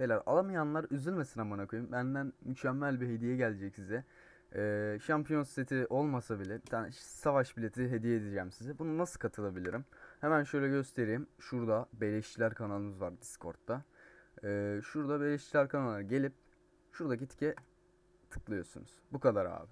Beyler alamayanlar üzülmesin amına koyayım. Benden mükemmel bir hediye gelecek size. Ee, şampiyon seti olmasa bile bir tane savaş bileti hediye edeceğim size. Bunu nasıl katılabilirim? Hemen şöyle göstereyim. Şurada Beleşçiler kanalımız var Discord'da. Ee, şurada Beleşçiler kanalına gelip şuradaki tike tıklıyorsunuz. Bu kadar abi.